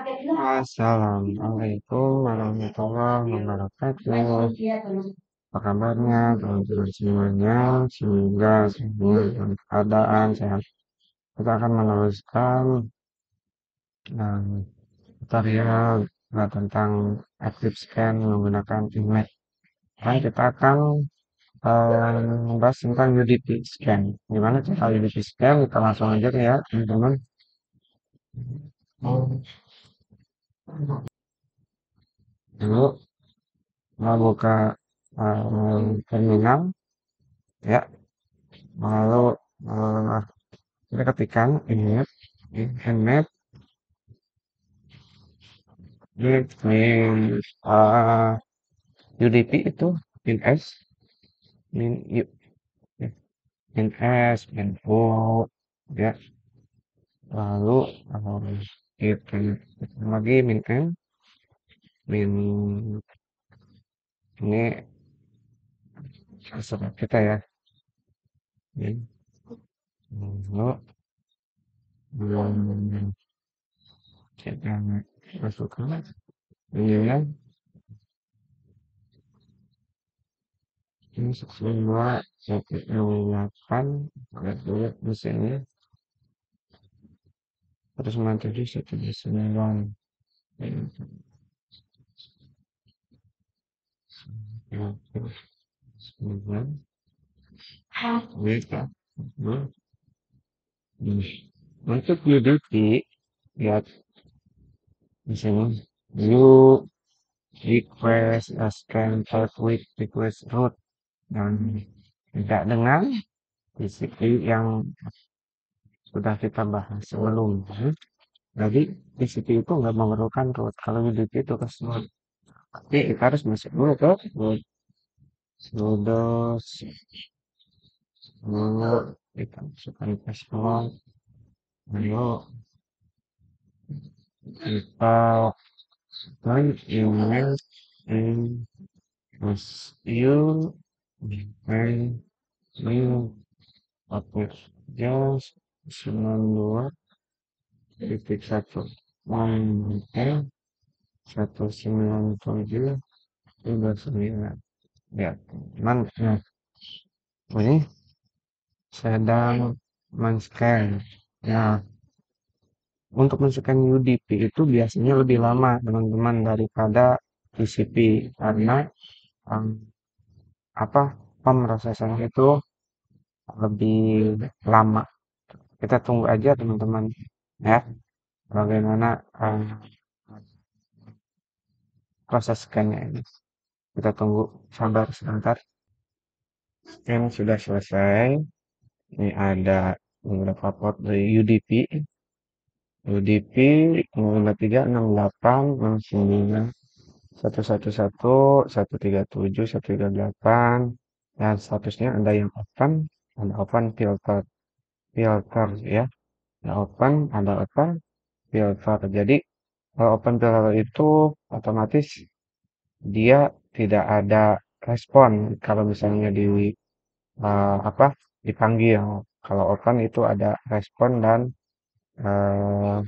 Assalamualaikum warahmatullahi wabarakatuh. Apa kabarnya teman-teman semuanya? Semoga semua dalam keadaan sehat. Kita akan meneruskan um, tutorial nah, tentang active scan menggunakan image. Dan kita akan um, membahas tentang UDP scan. Gimana cara UDP scan? Kita langsung aja ya, teman-teman. Lalu mau buka um, terminal ya. Lalu uh, kita ketikkan image image. Min uh, UDP itu min S min U min S min O ya. Lalu um, Iya, kan. itu lagi min n min ini sebab kita ya. Iya, ya. Ini lo belum kita masukkan. Ini ini semua satu delapan. Kalau dulu di sini 197 199 untuk diduduki lihat di sini view request scan type with request root dan tidak dengan fisik yang sudah kita bahas sebelumnya. Jadi TCP itu nggak memerlukan root. Kalau UDP itu ke root. Tapi kita harus masuk dulu ke root. Sudah dulu kita masukkan password. Lalu kita type email in as you and new upload just sembilan dua titik satu eh satu sembilan tujuh tiga sembilan. Ya ini sedang men-scan. Nah untuk men-scan UDP itu biasanya lebih lama teman-teman daripada TCP karena um, apa pemrosesan itu lebih lama kita tunggu aja teman-teman ya. Bagaimana um, proses scannya ini. Kita tunggu sabar sebentar. Scan sudah selesai. Ini ada beberapa port dari UDP UDP 0368 69 111 137 138 dan statusnya ada yang open ada open filter filter ya. Ada open ada open filter. Jadi kalau open filter itu otomatis dia tidak ada respon. Kalau misalnya di uh, apa dipanggil kalau open itu ada respon dan uh,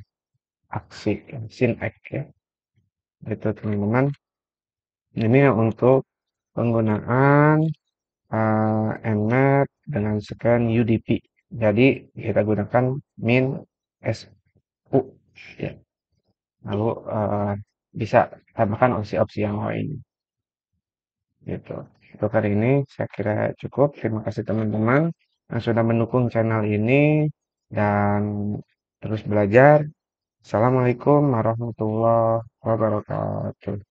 aksi sin act ya. Itu teman-teman. Ini untuk penggunaan uh, dengan scan UDP jadi kita gunakan min SU ya. Lalu uh, bisa tambahkan opsi-opsi yang lain. Gitu. Untuk hari ini saya kira cukup. Terima kasih teman-teman yang sudah mendukung channel ini dan terus belajar. Assalamualaikum warahmatullahi wabarakatuh.